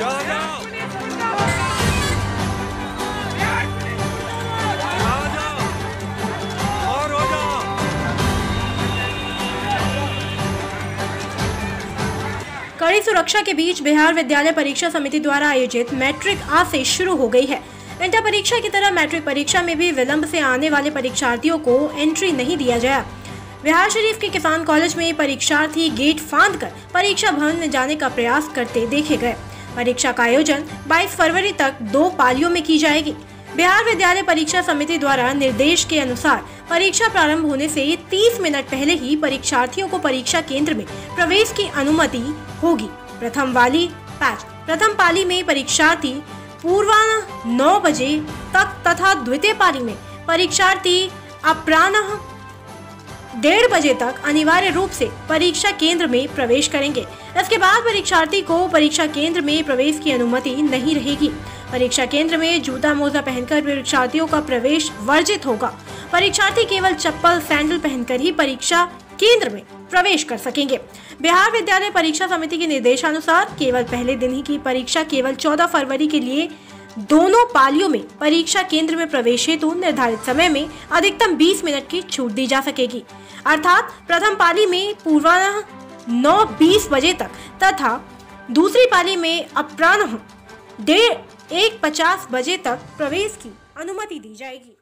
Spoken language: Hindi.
कड़ी सुरक्षा के बीच बिहार विद्यालय परीक्षा समिति द्वारा आयोजित मैट्रिक आज से शुरू हो गई है। इंटर परीक्षा की तरह मैट्रिक परीक्षा में भी विलंब से आने वाले परीक्षार्थियों को एंट्री नहीं दिया गया। बिहार शरीफ के किसान कॉलेज में परीक्षार्थी गेट फांद कर परीक्षा भवन में जाने का प्रयास करते देखे गए। परीक्षा का आयोजन 22 फरवरी तक दो पालियों में की जाएगी। बिहार विद्यालय परीक्षा समिति द्वारा निर्देश के अनुसार परीक्षा प्रारंभ होने से 30 मिनट पहले ही परीक्षार्थियों को परीक्षा केंद्र में प्रवेश की अनुमति होगी। प्रथम वाली पैच प्रथम पाली में परीक्षार्थी पूर्वान्ह नौ बजे तक तथा द्वितीय पाली में परीक्षार्थी अपराह्न डेढ़ बजे तक अनिवार्य रूप से परीक्षा केंद्र में प्रवेश करेंगे। इसके बाद परीक्षार्थी को परीक्षा केंद्र में प्रवेश की अनुमति नहीं रहेगी। परीक्षा केंद्र में जूता मोजा पहनकर परीक्षार्थियों का प्रवेश वर्जित होगा। परीक्षार्थी केवल चप्पल, सैंडल पहनकर ही परीक्षा केंद्र में प्रवेश कर सकेंगे। बिहार विद्यालय परीक्षा समिति के निर्देशानुसार केवल पहले दिन ही की परीक्षा केवल 14 फरवरी के लिए दोनों पालियों में परीक्षा केंद्र में प्रवेश हेतु निर्धारित समय में अधिकतम 20 मिनट की छूट दी जा सकेगी। अर्थात प्रथम पाली में पूर्वाह नौ बीस बजे तक तथा दूसरी पाली में अपराह्न डेढ़ एक पचास बजे तक प्रवेश की अनुमति दी जाएगी।